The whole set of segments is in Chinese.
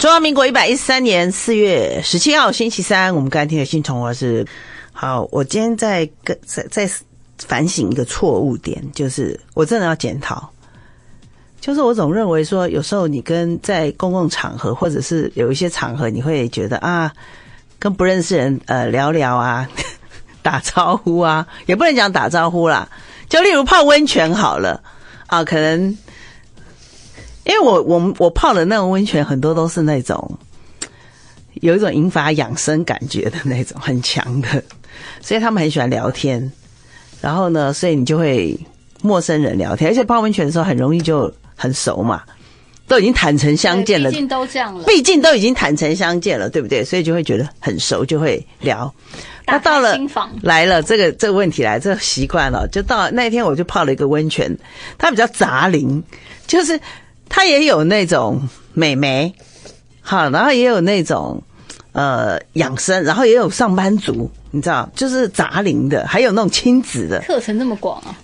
中华民国一百一十三年四月十七号星期三，我们刚才听的新宠儿是好。我今天在跟在在反省一个错误点，就是我真的要检讨。就是我总认为说，有时候你跟在公共场合，或者是有一些场合，你会觉得啊，跟不认识人呃聊聊啊，打招呼啊，也不能讲打招呼啦，就例如泡温泉好了啊，可能。因为我我我泡的那种温泉很多都是那种有一种引发养生感觉的那种很强的，所以他们很喜欢聊天。然后呢，所以你就会陌生人聊天，而且泡温泉的时候很容易就很熟嘛，都已经坦诚相见了，毕竟都这样了，毕竟都已经坦诚相见了，对不对？所以就会觉得很熟，就会聊。那到了来了这个这个问题来，这习惯了，就到那一天我就泡了一个温泉，它比较杂林，就是。他也有那种美眉，好，然后也有那种呃养生，然后也有上班族，你知道，就是杂龄的，还有那种亲子的课程那么广啊，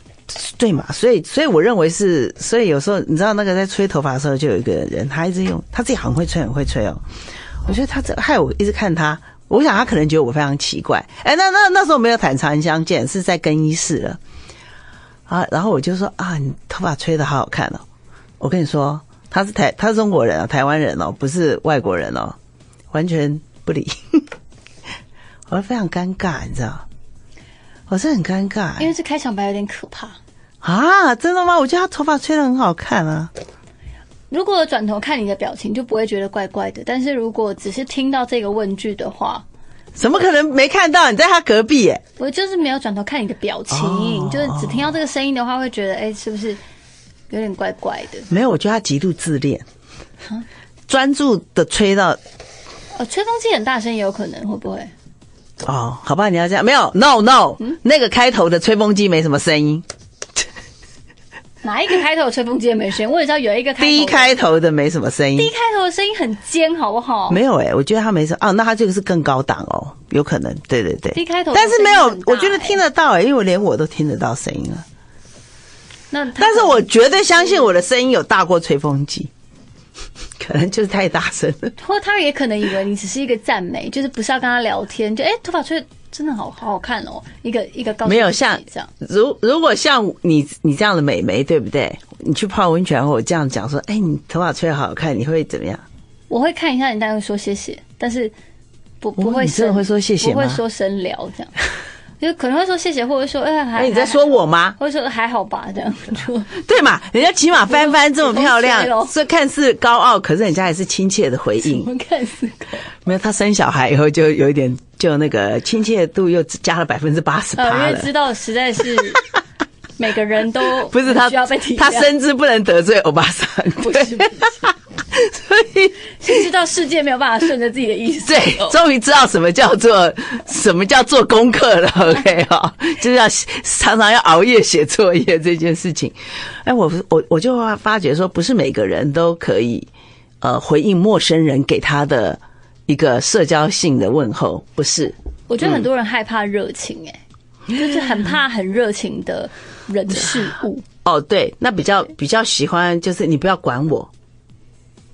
对嘛？所以，所以我认为是，所以有时候你知道，那个在吹头发的时候，就有一个人，他一直用他自己很会吹，很会吹哦。我觉得他这害我一直看他，我想他可能觉得我非常奇怪。哎，那那那时候没有坦诚相见，是在更衣室了啊。然后我就说啊，你头发吹的好好看哦。我跟你说，他是台，他是中国人啊，台湾人哦，不是外国人哦，完全不理，我非常尴尬，你知道？我是很尴尬，因为这开场白有点可怕啊！真的吗？我觉得他头发吹的很好看啊。如果转头看你的表情，就不会觉得怪怪的。但是如果只是听到这个问句的话，怎么可能没看到？你在他隔壁耶！我就是没有转头看你的表情，就是只听到这个声音的话，会觉得哎，是不是？有点怪怪的，没有，我觉得他极度自恋，专注的吹到，哦，吹风机很大声也有可能，会不会？哦，好吧，你要这样，没有，no no，那个开头的吹风机没什么声音，哪一个开头吹风机也没声音？我也知道有一个第一开头的没什么声音，第一开头的声音很尖，好不好？没有哎，我觉得他没声，哦，那他这个是更高档哦，有可能，对对对，第一开头，但是没有，我觉得听得到哎，因为我连我都听得到声音了。那但是我绝对相信我的声音有大过吹风机，可能就是太大声了。或他也可能以为你只是一个赞美，就是不是要跟他聊天，就哎头发吹真的好好好看哦，一个一个高没有像这样。如如果像你你这样的美眉，对不对？你去泡温泉，或我这样讲说，哎，你头发吹好好看，你会怎么样？我会看一下，你大概会说谢谢，但是不不会真的会说谢谢不会说深聊这样。就可能会说谢谢，或者说哎，还你在说我吗？或者说还好吧，这样子 对嘛？人家起码翻翻这么漂亮，所以看似高傲，可是人家还是亲切的回应。看似没有他生小孩以后就有一点，就那个亲切度又加了百分之八十八了。因为知道实在是。每个人都 不是他，他深知不能得罪欧巴桑，不是，所以先知道世界没有办法顺着自己的意思。对，终于知道什么叫做什么叫做功课了。OK 哈，就是要常常要熬夜写作业这件事情。哎，我我我就发觉说，不是每个人都可以呃回应陌生人给他的一个社交性的问候，不是？我觉得很多人害怕热情，哎，就是很怕很热情的。人事物。哦，对，那比较比较喜欢就是你不要管我，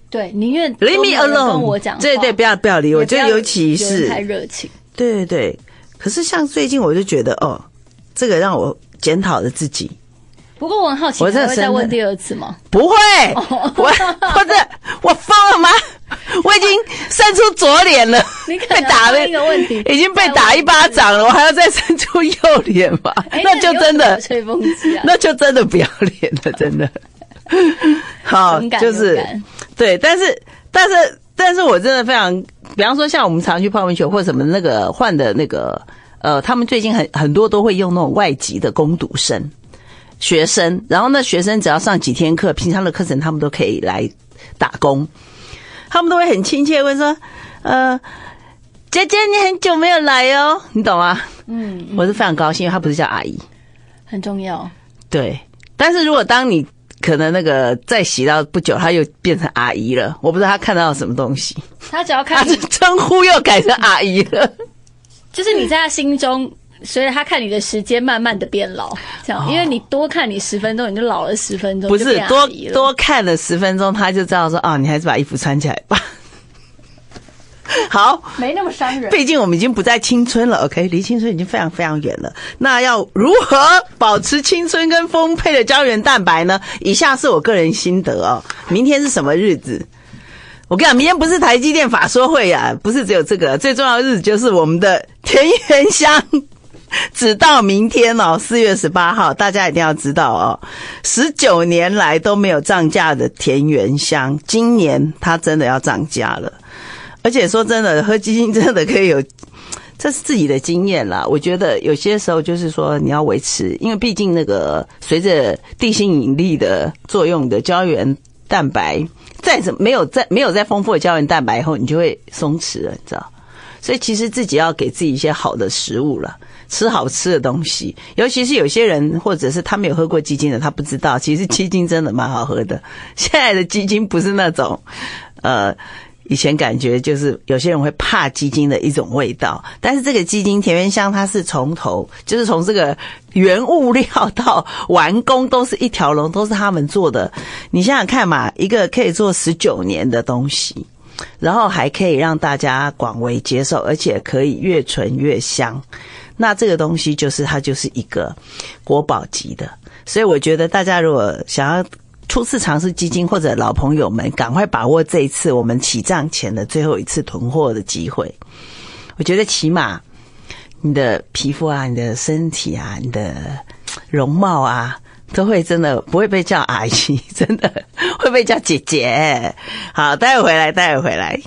对，宁愿 leave me alone 跟我讲，对对，不要不要理我，就尤其是太热情，对对对。可是像最近我就觉得哦，这个让我检讨了自己。不过我很好奇，我会再问第二次吗？不会，我或者我疯了吗？我已经伸出左脸了，你被打了一个问题，已经被打一巴掌了，我还要再伸出右脸吗？那就真的吹风机啊，那就真的不要脸了，真的。好，就是对，但是但是但是我真的非常，比方说像我们常去泡温泉或什么那个换的那个呃，他们最近很很多都会用那种外籍的攻读生。学生，然后那学生只要上几天课，平常的课程他们都可以来打工，他们都会很亲切问说：“呃，姐姐你很久没有来哦，你懂吗？”嗯，我是非常高兴，因为他不是叫阿姨，很重要。对，但是如果当你可能那个再洗到不久，他又变成阿姨了，我不知道他看到了什么东西，他只要看称呼又改成阿姨了，就是你在他心中。所以他看你的时间慢慢的变老，这样，因为你多看你十分钟，你就老了十分钟。不是多多看了十分钟，他就知道说啊，你还是把衣服穿起来吧。好，没那么伤人。毕竟我们已经不在青春了，OK，离青春已经非常非常远了。那要如何保持青春跟丰沛的胶原蛋白呢？以下是我个人心得哦。明天是什么日子？我跟你讲，明天不是台积电法说会呀、不是只有这个，最重要的日子就是我们的田园香。只到明天哦，四月十八号，大家一定要知道哦，十九年来都没有涨价的田园香，今年它真的要涨价了。而且说真的，喝鸡精真的可以有，这是自己的经验啦。我觉得有些时候就是说你要维持，因为毕竟那个随着地心引力的作用的胶原蛋白，再怎没有再没有再丰富的胶原蛋白以后，你就会松弛了，你知道。所以其实自己要给自己一些好的食物了，吃好吃的东西。尤其是有些人，或者是他没有喝过鸡精的，他不知道，其实鸡精真的蛮好喝的。现在的鸡精不是那种，呃。以前感觉就是有些人会怕鸡精的一种味道，但是这个鸡精田园香它是从头就是从这个原物料到完工都是一条龙，都是他们做的。你想想看嘛，一个可以做十九年的东西，然后还可以让大家广为接受，而且可以越纯越香。那这个东西就是它就是一个国宝级的，所以我觉得大家如果想要。初次尝试基金或者老朋友们，赶快把握这一次我们起账前的最后一次囤货的机会。我觉得起码你的皮肤啊、你的身体啊、你的容貌啊，都会真的不会被叫阿姨，真的会被叫姐姐。好，待会回来，待会回来。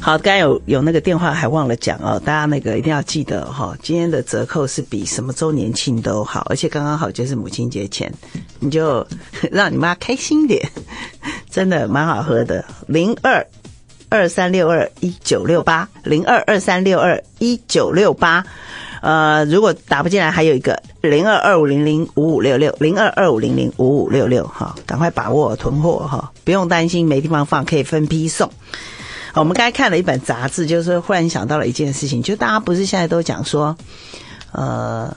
好，刚才有有那个电话还忘了讲哦，大家那个一定要记得哈、今天的折扣是比什么周年庆都好，而且刚刚好就是母亲节前，你就让你妈开心点，真的蛮好喝的。零二二三六二一九六八，零二二三六二一九六八。呃，如果打不进来，还有一个零二二五零零五五六六，零二二五零零五五六六，哈，赶快把握囤货哈，不用担心没地方放，可以分批送。我们刚才看了一本杂志，就是忽然想到了一件事情，就大家不是现在都讲说，呃，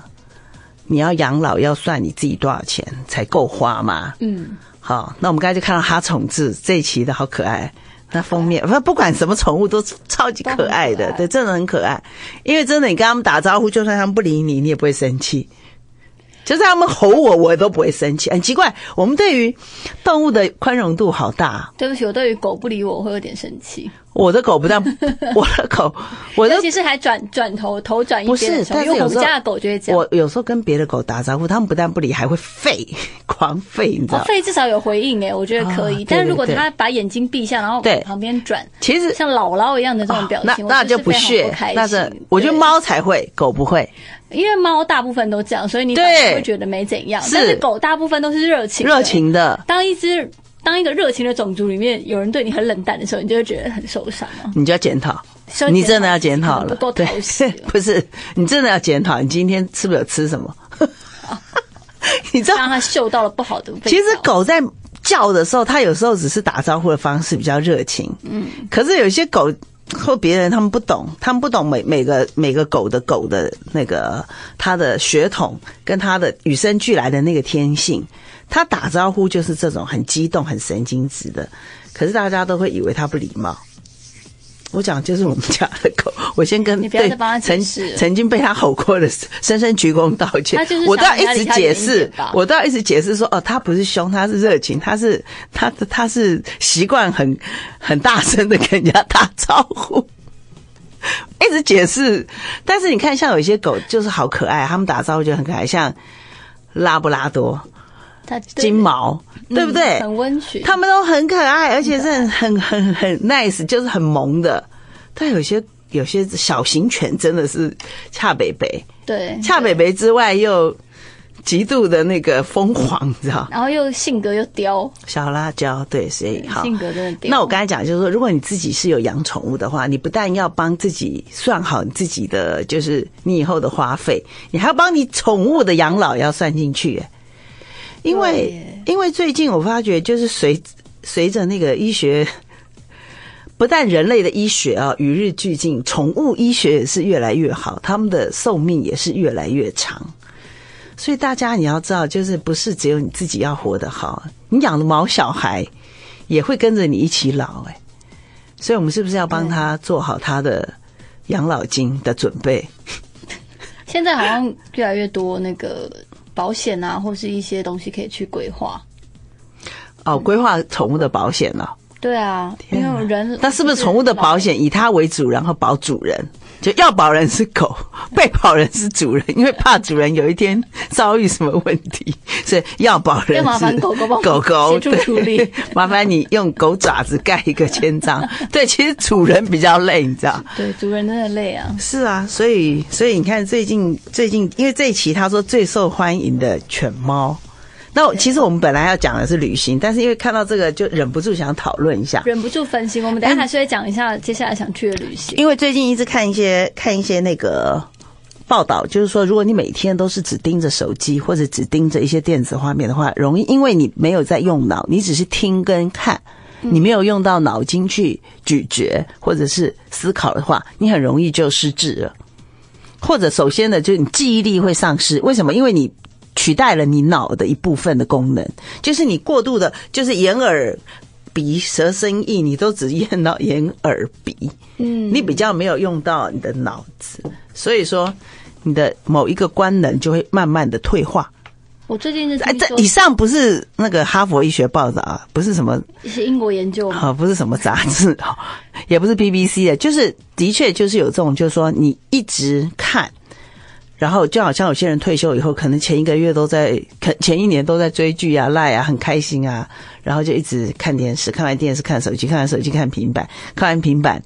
你要养老要算你自己多少钱才够花吗？嗯，好，那我们刚才就看到哈宠志这一期的好可爱，那封面不 不管什么宠物都超级可爱的，对，真的很可爱。因为真的，你跟他们打招呼，就算他们不理你，你也不会生气。就算他们吼我，我都不会生气。很奇怪，我们对于动物的宽容度好大。对不起，我对于狗不理，我会有点生气。我的狗不但 我的狗，我的尤其是还转转头头转一不边不是，但是有时候我们家的狗就会这样。我有时候跟别的狗打招呼，他们不但不理，还会吠，狂吠，你知道哦，？费至少有回应哎，我觉得可以。啊对但是如果它把眼睛闭下，然后对往旁边转，其实像姥姥一样的这种表那情，那那就不屑那是我觉得猫才会，狗不会。因为猫大部分都这样，所以你对反而会觉得没怎样。是但是狗大部分都是热情热。情的，当一只当一个热情的种族里面有人对你很冷淡的时候，你就会觉得很受伤啊。你就要检讨你真的要检讨了不够，对讨喜，不是你真的要检讨，你今天吃不了吃什么？你知道，让它嗅到了不好的味道。其实狗在叫的时候，它有时候只是打招呼的方式比较热情，嗯，可是有些狗或别人他们不懂，他们不懂每每个每个狗的狗的那个它的血统跟它的与生俱来的那个天性，它打招呼就是这种很激动、很神经质的，可是大家都会以为它不礼貌。我讲就是我们家的狗，我先跟对曾曾经被他吼过的，深深鞠躬道歉。我都要一直解释，我都要一直解释说，哦，他不是凶，他是热情，他是他他是习惯很很大声的跟人家打招呼。一直解释，但是你看，像有一些狗就是好可爱，他们打招呼就很可爱，像拉布拉多、它金毛，对不对？嗯很温驯。他们都很可爱，而且是很很很很 nice，就是很萌的。但有些有些小型犬真的是恰北北，对恰北北之外又极度的那个疯狂，你知道？然后又性格又刁，小辣椒，对，所以好。性格真的刁。那我刚才讲就是说，如果你自己是有养宠物的话，你不但要帮自己算好你自己的，就是你以后的花费，你还要帮你宠物的养老要算进去。哎因为因为最近我发觉，就是随随着那个医学，不但人类的医学啊与日俱进，宠物医学也是越来越好，它们的寿命也是越来越长。所以大家你要知道，就是不是只有你自己要活得好，你养的毛小孩也会跟着你一起老、哎，所以我们是不是要帮他做好他的养老金的准备？现在好像越来越多那个保险啊，或是一些东西可以去规划。哦，规划宠物的保险了。对啊，因为人那是不是宠物的保险以它为主，然后保主人？就要保人是狗，被保人是主人，因为怕主人有一天遭遇什么问题，所以要保人狗狗帮狗狗处理对 麻烦你用狗爪子盖一个签章。对，其实主人比较累，你知道。对主人真的累啊。是啊，所以所以你看，最近最近，因为这一期他说最受欢迎的犬猫，那我其实我们本来要讲的是旅行，但是因为看到这个，就忍不住想讨论一下。忍不住分心，我们等一下还是会讲一下接下来想去的旅行。因为最近一直看一些看一些那个报道，就是说，如果你每天都是只盯着手机或者只盯着一些电子画面的话，容易因为你没有在用脑，你只是听跟看，你没有用到脑筋去咀嚼或者是思考的话，你很容易就失智了。或者首先呢，就是你记忆力会丧失，为什么？因为你取代了你脑的一部分的功能，就是你过度的，就是眼耳鼻舌身意，你都只验到眼耳鼻，嗯，你比较没有用到你的脑子，所以说你的某一个官能就会慢慢的退化。我最近是哎，这以上不是那个哈佛医学报道啊，不是什么是英国研究嘛，啊，不是什么杂志啊，也不是 BBC 的，就是的确就是有这种，就是说你一直看，然后就好像有些人退休以后，可能前一个月都在，可前一年都在追剧啊、赖啊，很开心啊，然后就一直看电视，看完电视看手机，看完手机看平板，看完平板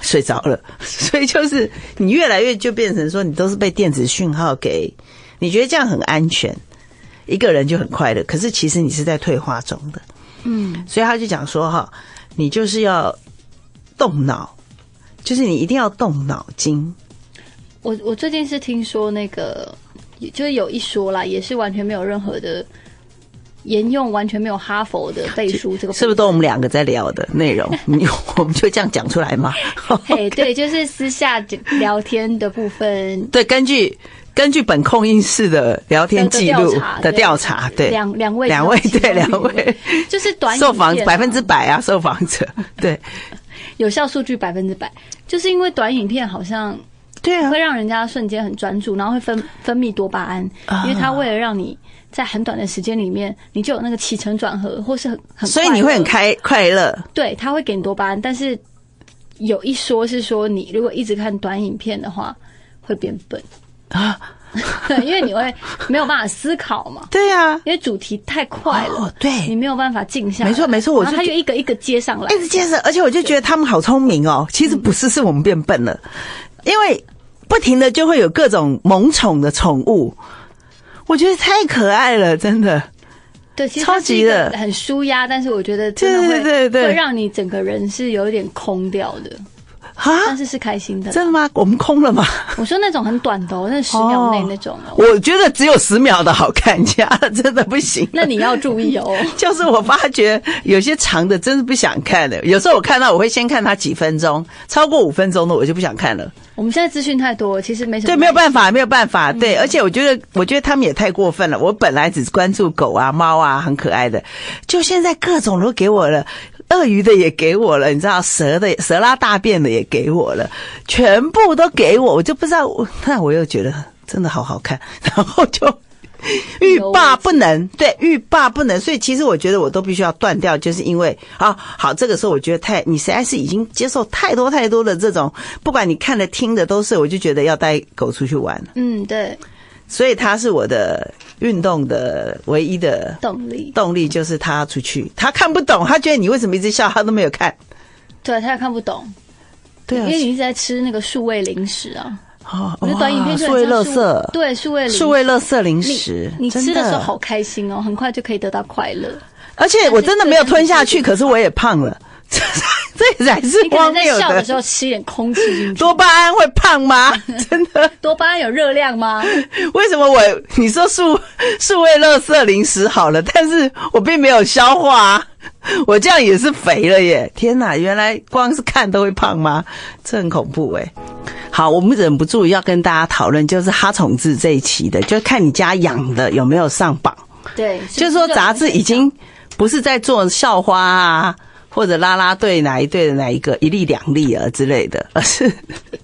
睡着了，所以就是你越来越就变成说，你都是被电子讯号给，你觉得这样很安全，一个人就很快乐，可是其实你是在退化中的。嗯，所以他就讲说哈，你就是要动脑，就是你一定要动脑筋。我我最近是听说那个，就是有一说啦，也是完全没有任何的沿用，完全没有哈佛的背书这个，是不是都我们两个在聊的内容？你我们就这样讲出来吗？嘿，对，就是私下聊天的部分 对，根据根据本控音室的聊天记录的调查，对，两两位两位对两位位就是短 受访百分之百啊，受访者对有效数据百分之百，就是因为短影片好像对啊。会，让人家瞬间很专注，然后会分分泌多巴胺，啊。因为它为了让你在很短的时间里面，你就有那个起承转合，或是很很，所以你会很，开快乐。对，它会给你多巴胺，但是有一说是说，你如果一直看短影片的话，会变笨。啊，对，因为你会没有办法思考嘛。对啊，因为主题太快了，哦对。你没有办法静下来。没错没错我就觉就一个一个接上来，一直接着，而且我就觉得他们好聪明哦。其实不是，是我们变笨了，因为不停的就会有各种萌宠的宠物，我觉得太可爱了，真的。对，其实超级的。很舒压，但是我觉得真的对对对会让你整个人是有一点空掉的，啊但，是是开心的。真的吗？我们空了吗？我说那种很短的、哦，那十秒内那种哦，我觉得只有十秒的好看，其他的真的不行。那你要注意哦。就是我发觉有些长的真是不想看的，有时候我看到我会先看它几分钟，超过五分钟的我就不想看了。我们现在资讯太多，其实没什么。对，没有办。法，没有办法。嗯对，而且我觉得，我觉得他们也太过分了。我本来只关注狗啊、猫啊，很可爱的，就现在各种都给我了，鳄鱼的也给我了，你知道，蛇的蛇拉大便的也给我了，全部都给我，我就不知道，那我又觉得真的好好看，然后就。欲罢不能，对，欲罢不能，所以其实我觉得我都必须要断掉，就是因为啊，好，这个时候我觉得太，你实在是已经接受太多太多的这种，不管你看的听的都是，我就觉得要带狗出去玩，嗯，对，所以他是我的运动的唯一的动力。动力，就是他出去，他看不懂，他觉得你为什么一直笑，他都没有看，对，他也看不懂，对啊因，为你一直在吃那个数位零食啊。哦我的短影片就数位很像数垃圾，对，数位数位乐色零食，你真吃的时候好开心哦，很快就可以得到快乐。而且我真的没有吞下去，可是我也胖了，这这才是你可能在荒谬笑的时候吃一点空气进去，多巴胺会胖吗？真的？多巴胺有热量吗？为什么我你说数数位垃圾零食好了，但是我并没有消化、啊，我这样也是肥了耶！天哪，原来光是看都会胖吗？这很恐怖哎。好，我们忍不住要跟大家讨论，就是哈宠志这一期的，就看你家养的有没有上榜。对，就是说杂志已经不是在做校花啊，或者啦啦队哪一队的哪一个一粒两粒啊之类的，而 是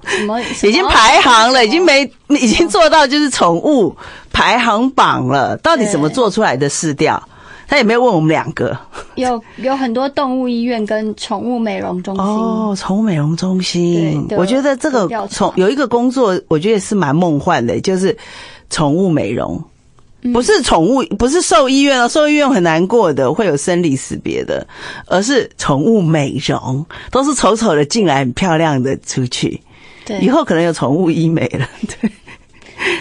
什么已经排行了，已经没已经做到就是宠物排行榜了。到底怎么做出来的试调？他也没有问我们两个。有有很多动物医院跟宠物美容中心哦，宠物美容中心，我觉得这个宠有一个工作，我觉得是蛮梦幻的，就是宠物美容。嗯。不是宠物，不是兽医院哦，兽医院很难过的，会有生离死别的，而是宠物美容，都是丑丑的进来，很漂亮的出去，对。以后可能有宠物医美了，对，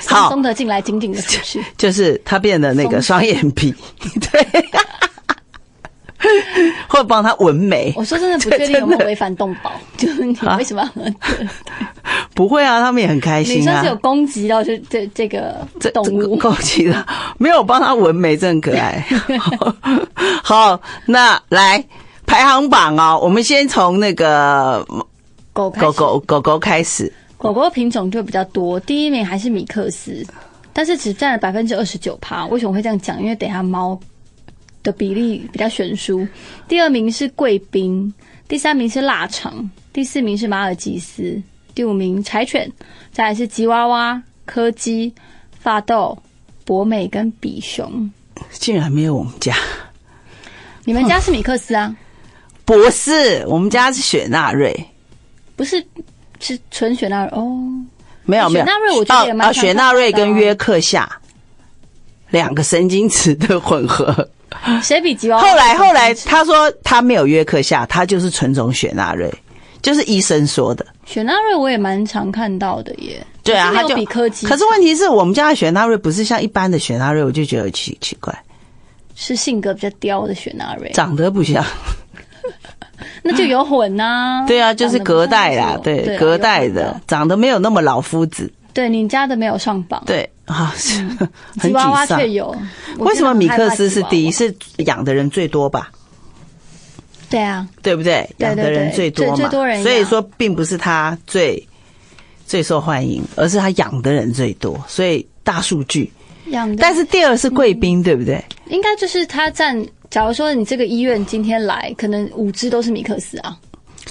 松好。松的进来，紧紧的出去。就是它变得那个双眼皮，对，或帮他纹眉，我说真的不 确定有没有违反动保，就是你为什么要？不会啊，他们也很开你心啊算是有。攻击到这这这个这这动物，攻击了，没有帮他纹眉，真可爱。好，那来排行榜哦，我们先从那个狗狗狗狗狗开始。狗狗的品种就比较多，第一名还是米克斯，但是只占了百分之二十九趴。为什么会这样讲？因为等一下猫的比例比较悬殊。第二名是贵宾，第三名是腊肠，第四名是马尔济斯，第五名柴犬，再来是吉娃娃、柯基、发豆、博美跟比熊。竟然没有我们家，你们家是米克斯啊？不是，我们家是雪纳瑞，不是，是纯雪纳瑞哦。没有没有。雪纳瑞我觉得也蛮哦哦常雪纳瑞跟约克夏两个神经质的混合。谁比吉娃娃？后来后来他说他没有约克夏，他就是纯种雪纳瑞，就是医生说的。雪纳瑞我也蛮常看到的耶。对啊，他就比柯基，可是问题是我们家的雪纳瑞不是像一般的雪纳瑞，我就觉得奇奇怪，是性格比较刁的雪纳瑞，长得不像。那就有混呐、对啊，就是隔代啦，对，隔代的，长得没有那么老夫子。对你家的没有上榜，对啊，是很吉娃娃沮丧却。有。我为什么米克斯是第一？是养的人最多吧？对啊，对不对？对养的人最多嘛，最最多人所以说并不是他最最受欢迎，而是他养的人最多，所以大数据。养的，但是第二是贵宾，对不对？应该就是他占。假如说你这个医院今天来，可能五只都是米克斯啊，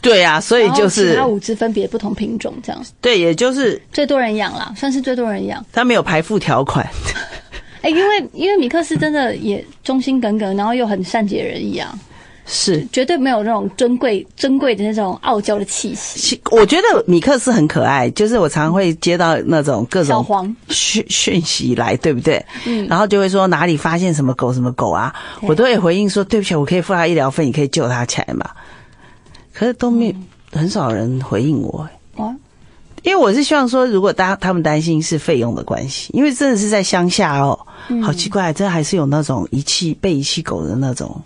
对啊，所以就是其他五只分别不同品种，这样对，也就是最多人养啦，算是最多人养。它没有排付条款。哎、因为因为米克斯真的也忠心耿耿，然后又很善解人意啊，是，绝对没有那种尊贵尊贵的那种傲娇的气息。其我觉得米克斯很可爱，就是我常会接到那种各种小黄讯讯息来，对不对？嗯然后就会说哪里发现什么狗什么狗啊，我都会回应说对不起，我可以付他医疗费，你可以救他起来嘛。可是都没有、很少人回应我，哇，因为我是希望说，如果大他们担心是费用的关系，因为真的是在乡下哦，嗯。好奇怪，真的还是有那种遗弃被遗弃狗的那种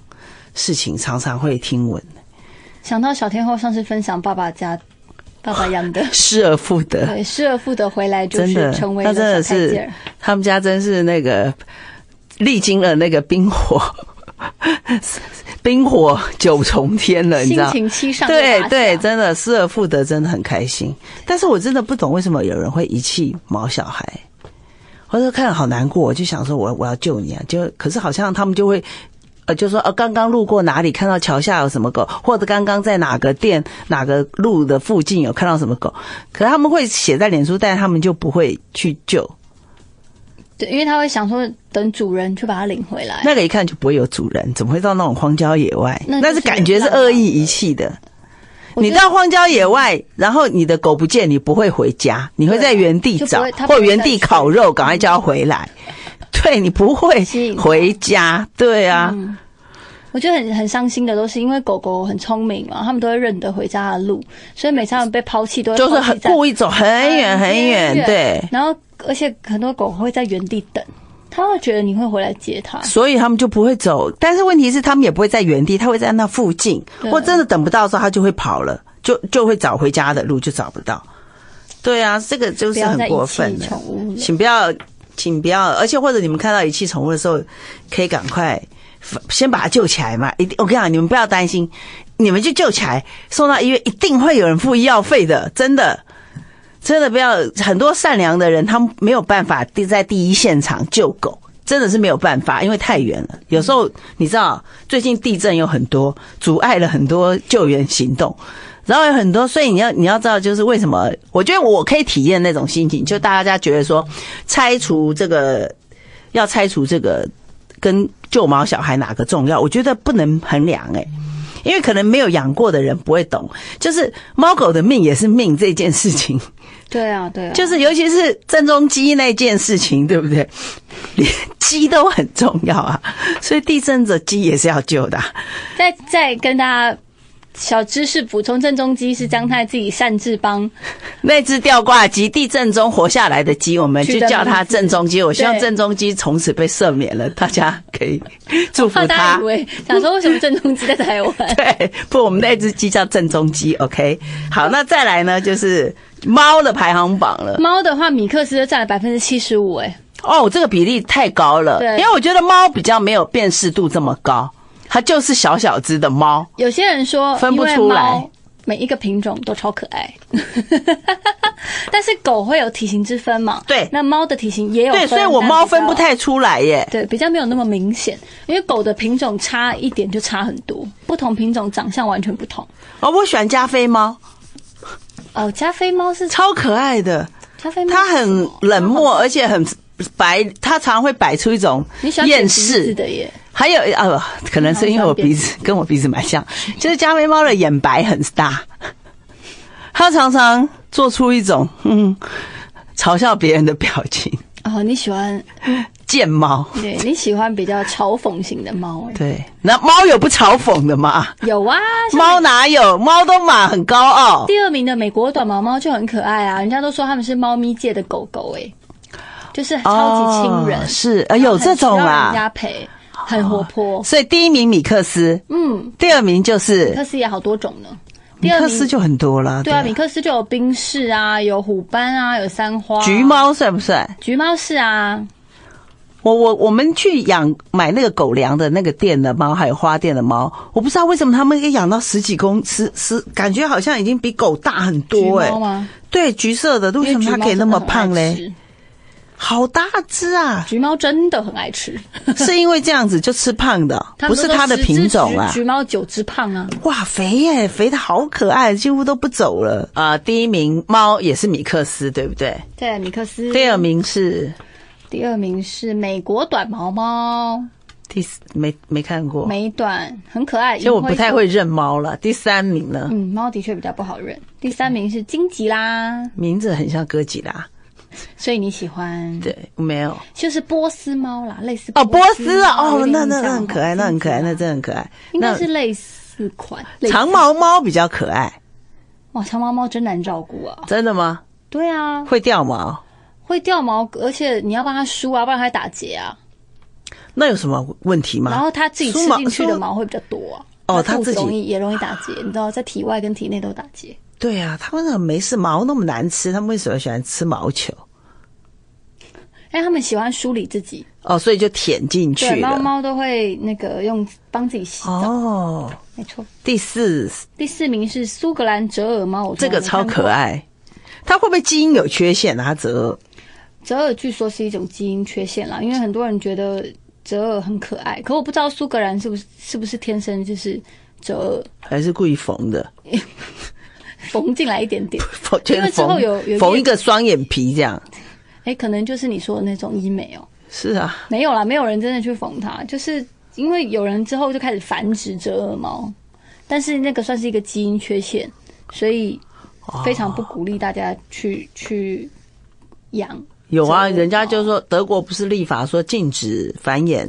事情，常常会听闻，想到小天后上次分享爸爸家爸爸养的，失而复得。对，失而复得回来就是成为真的是。他们家真是那个历经了那个冰火，冰火九重天了，你知道？心情七上又八下对对，真的失而复得，真的很开心。但是我真的不懂为什么有人会遗弃毛小孩，我就看了好难过，我就想说我我要救你啊！就可是好像他们就会。呃，就说呃，刚刚路过哪里看到桥下有什么狗，或者刚刚在哪个店哪个路的附近有看到什么狗，可是他们会写在脸书，但是他们就不会去救。对，因为他会想说等主人去把它领回来。那个一看就不会有主人，怎么会到那种荒郊野外？那是那是感觉是恶意遗弃的。你到荒郊野外，然后你的狗不见，你不会回家，你会在原地找或原地烤肉，赶快叫它回来。对你不会回家，对啊，嗯我觉得很很伤心的，都是因为狗狗很聪明嘛，他们都会认得回家的路，所以每次他们被抛弃都会就是很故意走很远很远，对，然后而且很多狗会在原地等，他会觉得你会回来接他。所以他们就不会走。但是问题是，他们也不会在原地，他会在那附近，对或真的等不到的时候，他就会跑了，就就会找回家的路，就找不到。对啊，这个就是很过分的。请不要，请不要，而且或者你们看到遗弃宠物的时候，可以赶快先把它救起来嘛。一定，我跟你讲，你们不要担心，你们就救起来，送到医院，一定会有人付医药费的，真的。真的不要，很多善良的人，他们没有办法在第一现场救狗，真的是没有办法，因为太远了。有时候你知道，最近地震有很多，阻碍了很多救援行动。然后有很多，所以你要你要知道，就是为什么？我觉得我可以体验那种心情，就大家觉得说，拆除这个要拆除这个跟救毛小孩哪个重要？我觉得不能衡量哎、因为可能没有养过的人不会懂，就是猫狗的命也是命这件事情，对啊，对啊，就是尤其是正中鸡那件事情，对不对？连鸡都很重要啊，所以地震者鸡也是要救的啊、再再跟大家小知识补充，正中鸡是姜太自己擅自帮 那只吊挂鸡，地震中活下来的鸡，我们就叫它正中鸡。我希望对正中鸡从此被赦免了，大家可以祝福他以。为想说为什么正中鸡在台湾？对，不，我们那只鸡叫正中鸡。OK，好，那再来呢，就是猫的排行榜了。猫的话，米克斯就占了百分之七十五，哎，哦，这个比例太高了，对因为我觉得猫比较没有辨识度这么高，它就是小小只的猫。有些人说分不出来。每一个品种都超可爱，但是狗会有体型之分嘛？对。那猫的体型也有分，对，所以我猫分不太出来耶。对，比较没有那么明显，因为狗的品种差一点就差很多，不同品种长相完全不同。哦，我喜欢加菲猫，哦，加菲猫是超可爱的，加菲猫，它很冷漠，而且很白，它常会摆出一种厌世。的耶？还有啊，可能是因为我鼻子 跟我鼻子蛮像，就是加菲猫的眼白很大，它常常做出一种嗯嘲笑别人的表情。哦，你喜欢，贱猫，对你喜欢比较嘲讽型的猫？对，那猫有不嘲讽的吗？有啊，像猫哪有？猫都嘛很高傲。第二名的美国短毛猫就很可爱啊，人家都说他们是猫咪界的狗狗，哎，就是超级亲人，哦是呃有这种很需要人啊，家陪，很活泼。所以第一名米克斯，嗯，第二名就是米克斯也好多种呢。米第二名克斯就很多了。对啊，米克斯就有冰室啊，有虎斑啊，有三花、橘，猫算不算？橘猫是啊，我我我们去养买那个狗粮的那个店的猫，还有花店的猫，我不知道为什么他们可以养到十几公十十，感觉好像已经比狗大很多哎？对，橘色的，为什么它可以那么胖嘞？嘞？好大只啊！橘猫真的很爱吃，是因为这样子就吃胖的，他不是它的品种啊橘。猫九只胖啊。哇，肥耶，肥的好可爱，几乎都不走了。啊、第一名猫也是米克斯，对不对？对，米克斯。第二名是第二名是美国短毛猫，第四没没看过，美短很可爱。其实我不太会认猫了。第三名呢，嗯，猫的确比较不好认。第三名是金吉拉，名字很像哥吉拉，所以你喜欢？对，没有就是波斯猫啦，类似哦，波斯啊，哦，那那那很可爱，那很可爱，那真的很可爱。应该是类似款。长毛猫比较可爱，哇，长毛猫真难照顾啊。真的吗？对啊，会掉毛，会掉毛，而且你要帮它梳啊，不然它打结啊。那有什么问题吗？然后它自己吃进去的毛会比较多啊。哦它自己容易也容易打结，你知道，在体外跟体内都打结。对啊，他们那没事，毛那么难吃，他们为什么喜欢吃毛球？因为他们喜欢梳理自己，哦，所以就舔进去对，猫。猫都会那个用帮自己洗澡，哦，没错。第四，第四名是苏格兰折耳猫，这个超。可爱。它会不会基因有缺陷啊？它折折耳据说是一种基因缺陷啦，因为很多人觉得折耳很可爱，可我不知道苏格兰是不是是不是天生就是折耳还是故意缝的？缝进来一点点，因为之后有有缝一个双眼皮这样。哎，可能就是你说的那种医美哦。是啊，没有啦，没有人真的去缝它，就是因为有人之后就开始繁殖折耳猫，但是那个算是一个基因缺陷，所以非常不鼓励大家去去养。有啊，人家猫就说德国不是立法说禁止繁衍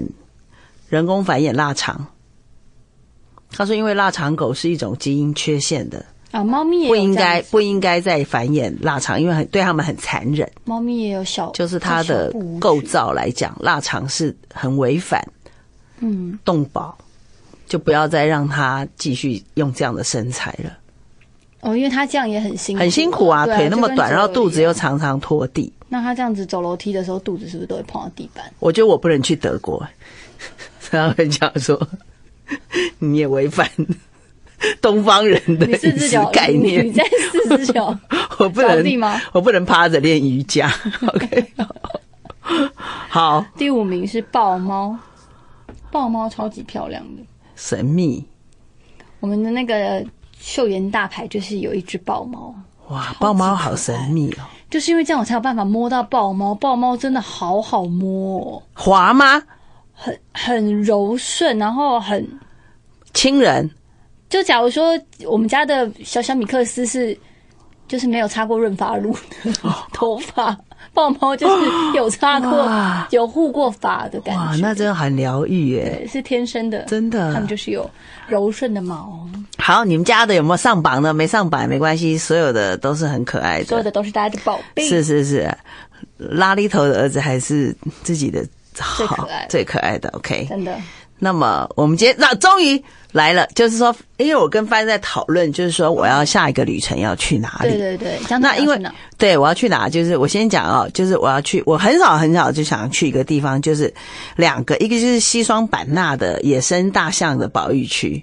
人工繁衍腊肠。他说，因为腊肠狗是一种基因缺陷的，啊，猫咪也不应该不应该再繁衍腊肠，因为很对它们很残忍。猫咪也有小，就是它的构，造来讲，腊肠是很违反嗯，动保，就不要再让它继续用这样的身材了，哦，因为它这样也很辛苦，很辛苦啊，对腿那么短，然后肚子又，常常拖地。那它这样子走楼梯的时候，肚子是不是都会碰到地板？我觉得我不能去德国，他会讲说。你也违反 东方人的你四饮食只脚概念。你，在四只脚。我不能吗？我不能趴着练瑜伽。OK，好，第五名是豹猫，豹猫超级漂亮的。神秘。我们的那个秀妍大牌就是有一只豹猫，哇，豹猫好神秘哦，就是因为这样我才有办法摸到豹猫。豹猫真的好好摸、哦，滑吗？很很柔顺，然后很亲人就假如说我们家的小小米克斯是就是没有擦过润发露的 头发，豹猫就是有擦过、有护过发的感哇，觉。那真的很疗愈耶。是天生的，真的他们就是有柔顺的毛，好，你们家的有没有上榜呢？没上榜没关系，所有的都是很可爱的。所有的都是大家的宝贝。是是是，拉力头的儿子还是自己的好最可爱最可爱的。OK，真的，那么我们今天那终于来了，就是说，因为我跟帆在讨论，就是说我要下一个旅程要去哪里。对对对，那因为呢，对我要去哪，就是我先讲哦，就是我要去，我很少很少就想去一个地方，就是两个，一个就是西双版纳的野生大象的保育区，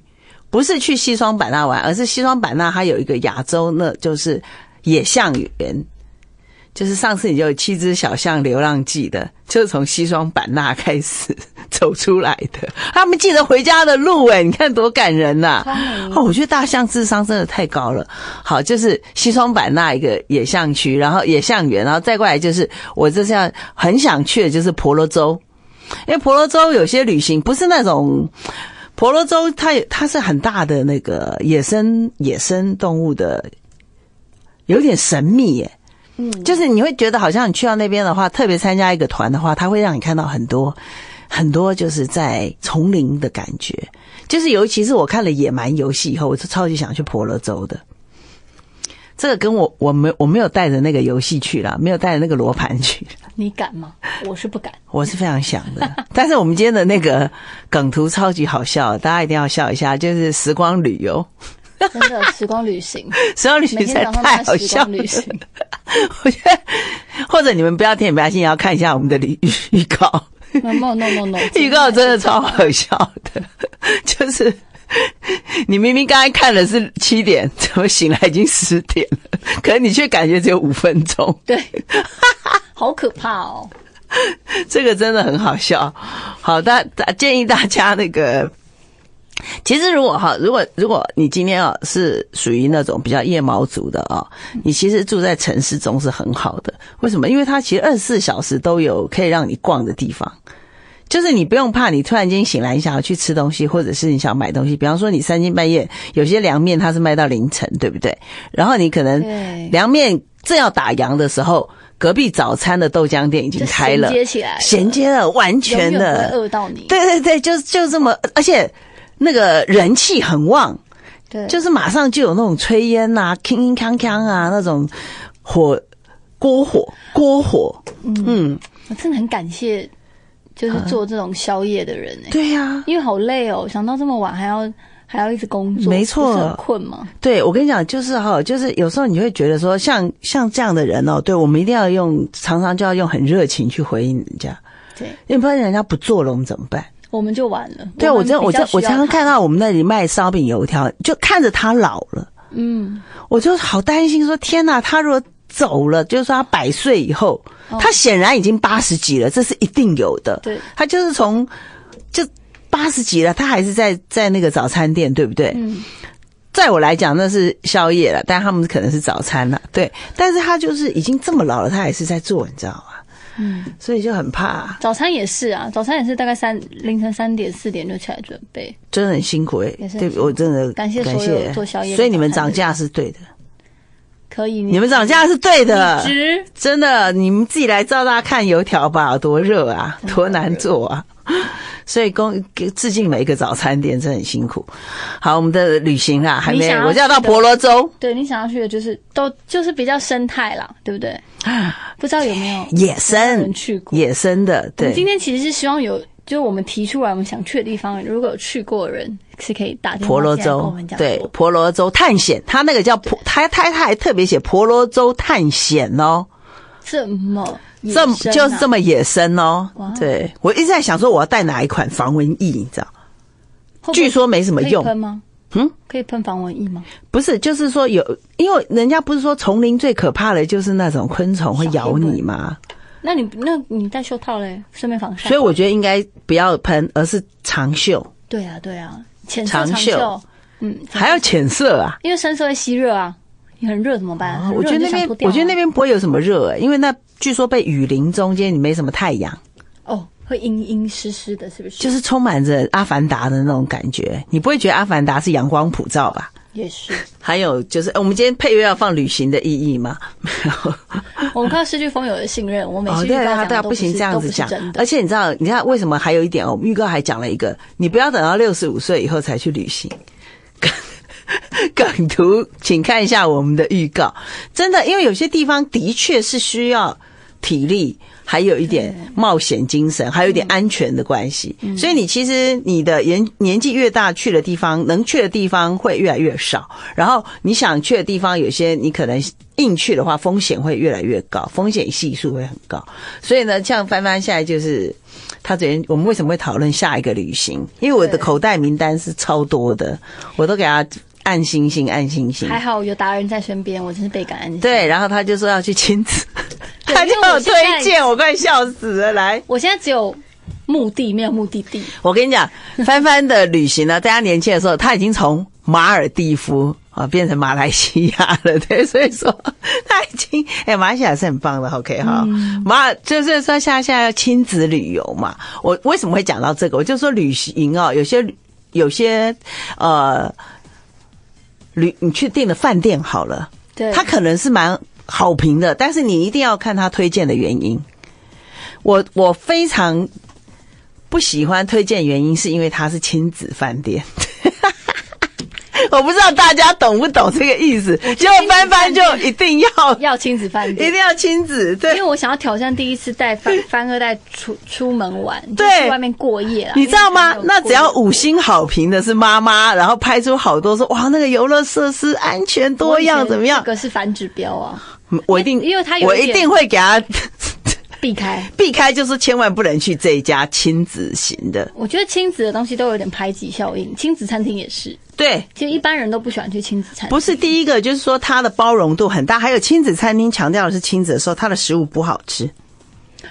不是去西双版纳玩，而是西双版纳它有一个亚洲，那就是野象园。就是上次你就有七只小象流浪记的，就是从西双版纳开始走出来的。他们记得回家的路，哎，你看多感人呐、哦，我觉得大象智商真的太高了。好，就是西双版纳一个野象区，然后野象园，然后再过来就是我这是要很想去的就是婆罗洲，因为婆罗洲有些旅行不是那种。婆罗洲它有它是很大的那个野生野生动物的，有点神秘耶。嗯，就是你会觉得好像你去到那边的话，特别参加一个团的话，它会让你看到很多很多就是在丛林的感觉。就是尤其是我看了《野蛮游戏》以后，我就超级想去婆罗洲的。这个跟我我没我没有带着那个游戏去了，没有带着那个罗盘去，你敢吗？我是不敢。我是非常想的。但是我们今天的那个梗图超级好笑，大家一定要笑一下，就是时光旅游，真的时光旅行，时光旅行太好笑了光旅。行。我觉得，或者你们不要听，不要信，也要看一下我们的预预告。No no no no，预告真的超好笑的，就是你明明刚才看的是七点，怎么醒来已经十点了？可是你却感觉只有五分钟，对，好可怕哦。这个真的很好笑。好，大大建议大家那个。其实，如果哈，如果如果你今天啊是属于那种比较夜猫族的啊，你其实住在城市中是很好的。为什么？因为它其实二十四小时都有可以让你逛的地方，就是你不用怕你突然间醒来，你想要去吃东西，或者是你想买东西。比方说，你三更半夜有些凉面它是卖到凌晨，对不对？然后你可能对凉面正要打烊的时候，隔壁早餐的豆浆店已经就开了，衔接起来了衔接了，完全的饿到你。对对对，就就这么，而且那个人气很旺，对，就是马上就有那种炊烟呐、铿铿锵锵啊，那种火锅火锅火，嗯，我真的很感谢，就是做这种宵夜的人哎、对呀、因为好累哦，想到这么晚还要还要一直工作，没错。很困吗？对我跟你讲，就是哈、就是有时候你会觉得说，像像这样的人哦，对我们一定要用，常常就要用很热情去回应人家，对，因为不然人家不做了，我们怎么办？我们就完了。对我真我真我常常看，到我们那里卖烧饼油条，就看着他老了。嗯，我就好担心说，天哪，他如果走了，就是说他百岁以后，他显然已经八十几了，这是一定有的。对他就是从就八十几了，他还是在在那个早餐店，对不对？嗯，在我来讲，那是宵夜了，但他们可能是早餐了，对。但是他就是已经这么老了，他还是在做，你知道吗？嗯，所以就很怕，早餐也是啊，早餐也是大概三凌晨三点四点就起来准备，真的很辛苦哎、对我真的感谢所有做宵夜所以你们涨价是对的，可以你们涨价是对的，值。真的，你们自己来照大家看油条吧，多热啊，多难做啊！所以恭给致敬每一个早餐店，真的很辛苦。好，我们的旅行啊，还没我就要到婆罗洲，对你想要去的就是都就是比较生态啦，对不对？不知道有没有野生人去过？野生的，对今，天其实是希望有，就是我们提出来我们想去的地方，如果有去过的人是可以打电话婆罗洲对婆罗洲探险，他那个叫婆，他他他还特别写婆罗洲探险哦，这么野这么啊就是这么野生哦。对我一直在想说，我要带哪一款防蚊液，你知道？据说没什么用，喷吗？嗯，可以喷防蚊液吗？不是，就是说有，因为人家不是说丛林最可怕的就是那种昆虫会咬你吗？那你那你戴袖套嘞，顺便防晒。所以我觉得应该不要喷，而是长袖，对啊对啊，浅色长长袖嗯，还要浅色啊。因为深色会吸热啊，你很热怎么办？我觉得那边我觉得那边不会有什么热、欸，因为那据说被雨淋中间，你没什么太阳，哦会阴阴湿湿的，是不是？就是充满着阿凡达的那种感觉。你不会觉得阿凡达是阳光普照吧？也是。还有就是，呃我们今天配乐要放旅行的意义吗？没有。我们靠失去风友的信任，我每哦，次预对啊，对啊，告讲的都不行这样子讲而且你知道，你知道为什么还有一点哦？我们预告还讲了一个，你不要等到六十五岁以后才去旅行。梗图，请看一下我们的预告。真的，因为有些地方的确是需要体力，还有一点冒险精神，还有一点安全的关系。所以你其实你的年年纪越大，去的地方能去的地方会越来越少。然后你想去的地方，有些你可能硬去的话，风险会越来越高，风险系数会很高。所以呢，像帆帆现在就是。他昨天我们为什么会讨论下一个旅行？因为我的口袋名单是超多的，我都给他按星星，按星星。还好有达人在身边，我真是倍感安心。对，然后他就说要去亲子，他就因为我有推荐，我快笑死了。来，我现在只有目的，没有目的地。我跟你讲，帆帆的旅行呢，在他年轻的时候，他已经从马尔蒂夫啊变成马来西亚了，对，所以说他已经哎，马来西亚是很棒的，OK 哈，马就是说现在现在要亲子旅游嘛，我为什么会讲到这个？我就说旅行哦，有些有些呃旅你去订的饭店好了。对，他可能是蛮好评的，但是你一定要看他推荐的原因。我我非常不喜欢推荐原因，是因为它是亲子饭店。我不知道大家懂不懂这个意思，结果翻翻就一定要 要亲子饭店。一定要亲子，对因为我想要挑战第一次带翻翻 二代出出门玩，对去外面过夜了。你知道吗那只要五星好评的是妈妈，然后拍出好多说哇那个游乐设施安全多样怎么样这？个是反指标啊，我一定因为他有我一定会给他避开。避开，就是千万不能去这一家亲子型的。我觉得亲子的东西都有点排挤效应，亲子餐厅也是。对，其实一般人都不喜欢去亲子餐厅，不是第一个，就是说它的包容度很大。还有亲子餐厅强调的是亲子的时候，它的食物不好吃，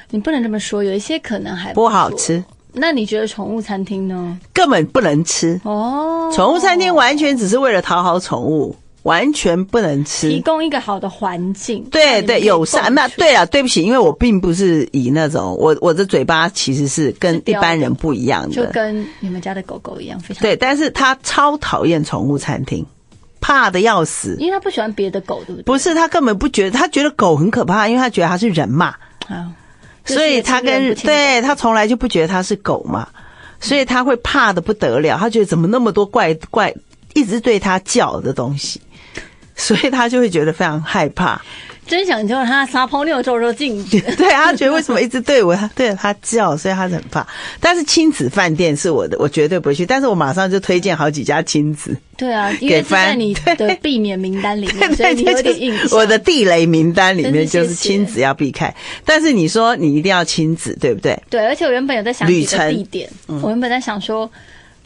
你不能这么说，有一些可能还不好。吃，那你觉得宠物餐厅呢？根本不能吃。哦，宠物餐厅完全只是为了讨好宠物，完全不能吃提。供一个好的环境，对对，友善。那对了，对不起，因为我并不是以那种我我的嘴巴其实是跟一般人不一样的。就跟你们家的狗狗一样，非常对，但是他超讨厌宠物餐厅，怕的要死。因为他不喜欢别的狗，对不对？不是他根本不觉得，他觉得狗很可怕，因为他觉得它是人嘛。啊，所以他跟对他从来就不觉得他是狗嘛，所以他会怕的不得了，他觉得怎么那么多怪怪一直对他叫的东西，所以他就会觉得非常害怕。真想叫他撒泡尿照照镜子。对他觉得为什么一直对我，他对着他叫，所以他很怕。但是亲子饭店是我的，我绝对不会去。但是我马上就推荐好几家亲子，对啊，因为在你的避免名单里对面，所以有点印象。我的地雷名单里面就是亲子要避开。但是你说你一定要亲子，对不对？对，而且我原本有在想旅程地点，我原本在想说。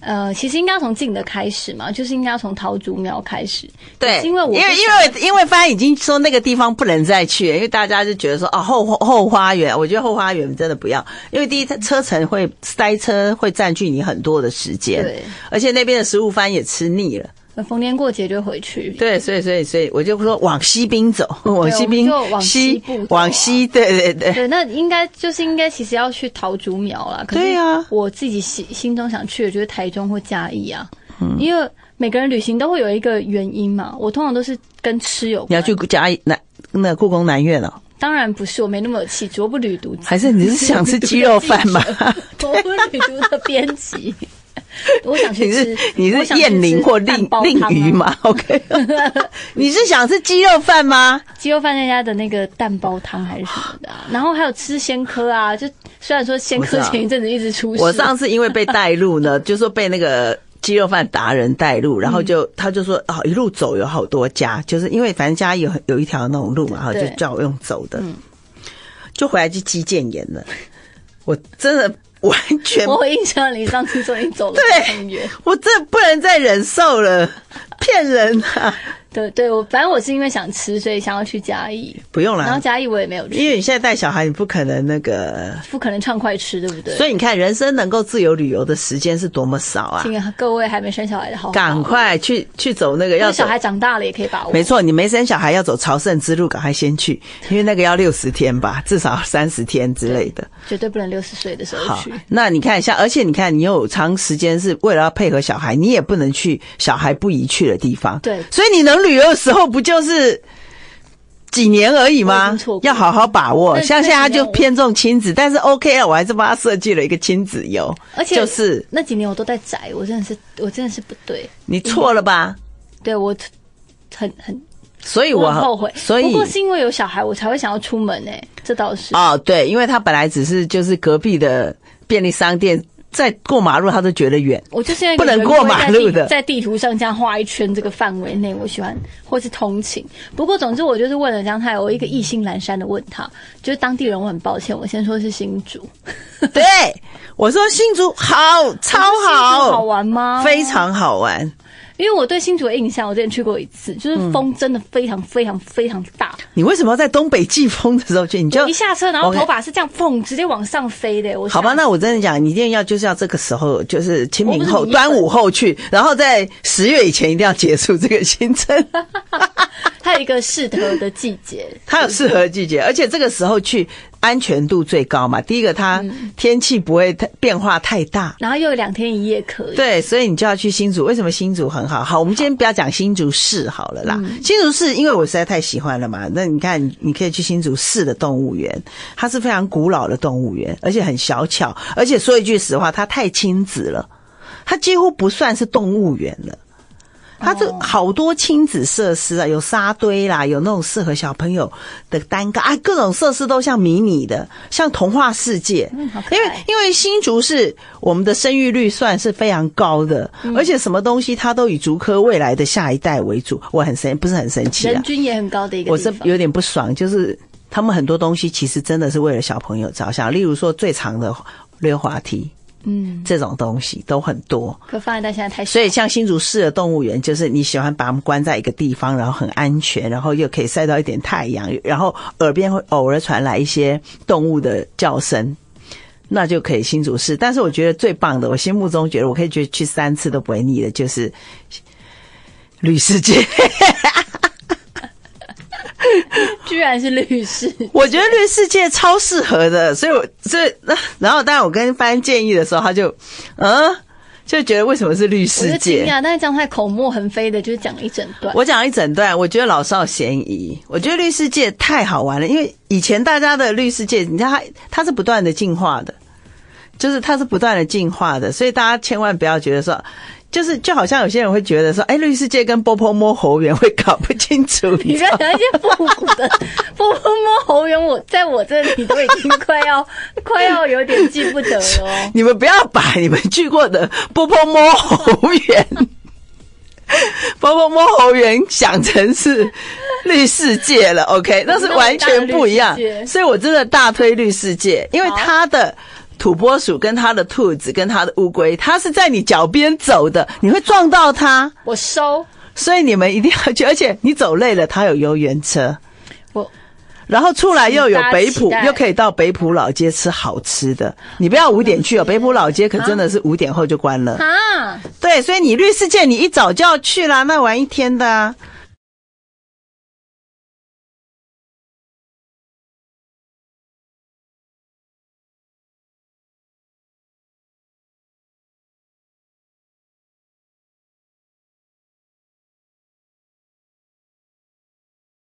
呃，其实应该要从近的开始嘛，就是应该要从桃竹苗开始。对，因为我因为因为因为发现已经说那个地方不能再去了，因为大家就觉得说哦后后花园，我觉得后花园真的不要，因为第一车程会塞车，会占据你很多的时间，对，而且那边的食物番也吃腻了，逢年过节就回去。对，所以所以所以我就说往西滨走，往西滨就往西部往西，对对对。对，那应该就是应该，其实要去桃竹苗啦。可是对啊我自己心心中想去的就是台中或嘉义啊，嗯因为每个人旅行都会有一个原因嘛。我通常都是跟吃有关。你要去嘉义南那故宫南院哦，当然不是，我没那么有气质，我不旅读，还是你是想吃鸡肉饭吗？我不旅读的编辑。我想去你吃，你是燕玲或令令鱼吗？OK，你是想吃鸡肉饭吗？鸡肉饭那家的那个蛋包汤还是什么的、啊，然后还有吃鲜科啊，就虽然说鲜科前一阵子一直出事，我上次因为被带路呢，就说被那个鸡肉饭达人带路，然后嗯。就他就说哦，一路走有好多家，就是因为反正家有有一条那种路嘛，哈就叫我用走的，就回来就肌腱炎了。我真的完全，我有印象里上次说你走了对很远，我真的不能再忍受了，骗人啊！对对，我反正我是因为想吃，所以想要去嘉义。不用了，然后嘉义我也没有去因，为你现在带小孩，你不可能那个，不可能畅快吃，对不对？所以你看，人生能够自由旅游的时间是多么少啊！请各位还没生小孩的好好赶快去去走那个要走小孩长大了也可以把握。没错，你没生小孩要走朝圣之路，赶快先去，因为那个要六十天吧，至少三十天之类的。绝对不能六十岁的时候好去。，那你看一下，而且你看，你有长时间是为了要配合小孩，你也不能去小孩不宜去的地方。对所以你能旅游的时候，不就是几年而已吗要好好把握。像现在他就偏重亲子，但是 OK 啊，我还是帮他设计了一个亲子游，而且就是那几年我都在宅，我真的是我真的是不对，你错了吧？对我很很所以我我很后悔。所以不过是因为有小孩，我才会想要出门哎、这倒是。哦，对，因为他本来只是就是隔壁的便利商店，在过马路他都觉得远。我就是那个不能过马路的在地图上这样画一圈这个范围内，我喜欢或是通勤。不过总之我就是问了姜太，我一个意兴阑珊的问他，就是当地人，我很抱歉，我先说是新竹，对，我说新竹好，超好，好玩吗？非常好玩。因为我对新竹的印象，我之前去过一次，就是风真的非常非常非常大。你为什么要在东北季风的时候去？你就我一下车，然后头发是这样砰直接往上飞的。我好吧，那我真的讲，你一定要就是要这个时候，就是清明后、端午后去，然后在十月以前一定要结束这个行程。它有一个适合的季节，它有适合的季节，而且这个时候去安全度最高嘛。第一个，它嗯天气不会太变化太大。然后又有两天一夜可以。对，所以你就要去新竹。为什么新竹很好？好，我们今天不要讲新竹市好了啦。新竹市，因为我实在太喜欢了嘛。那你看，你你可以去新竹市的动物园，它是非常古老的动物园，而且很小巧。而且说一句实话，它太亲子了，它几乎不算是动物园了。它这好多亲子设施啊，有沙堆啦，有那种适合小朋友的单杠啊，各种设施都像迷你的，像童话世界。嗯好因为因为新竹是我们的生育率算是非常高的，嗯。而且什么东西它都以竹科未来的下一代为主，我很生不是很生气啊。人，均也很高的一个我。是有点不爽，就是他们很多东西其实真的是为了小朋友着想，例如说最长的溜滑梯嗯，这种东西都很多。可放在但现在太小所以像新竹市的动物园，就是你喜欢把它们关在一个地方，然后很安全，然后又可以晒到一点太阳，然后耳边会偶尔传来一些动物的叫声。那就可以新竹市，但是我觉得最棒的，我心目中觉得我可以觉得去三次都不会腻的，就是绿世界。居然是律师，我觉得律师界超适合的，所以我所以那 然后当然我跟帆建议的时候，他就嗯就觉得为什么是绿我世就惊界？讶，但是江太口沫横飞的，就是讲了一整段。我讲了一整段，我觉得老少咸宜。我觉得律师界太好玩了，因为以前大家的律师界，你知道它它是不断的进化的，就是它是不断的进化的，所以大家千万不要觉得说。就是就好像有些人会觉得说，哎，绿世界跟波波摸猴园会搞不清楚，你不你知道要讲一些复古的，波波摸猴园，我在我这里都已经快要 快要有点记不得了哦。你们不要把你们去过的波波摸猴园、波波摸猴园想成是绿世界了，OK？那是完全不一样。所以我真的大推绿世界，因为好它的。土拨鼠跟它的兔子跟它的乌龟，它是在你脚边走的，你会撞到它，我收所以你们一定要去。而且你走累了，它有游园车，我然后出来又有北浦，又可以到北浦老街吃好吃的。你不要五点去哦，北浦老街可真的是五点后就关了。啊，对，所以你绿世界你一早就要去啦，那玩一天的啊。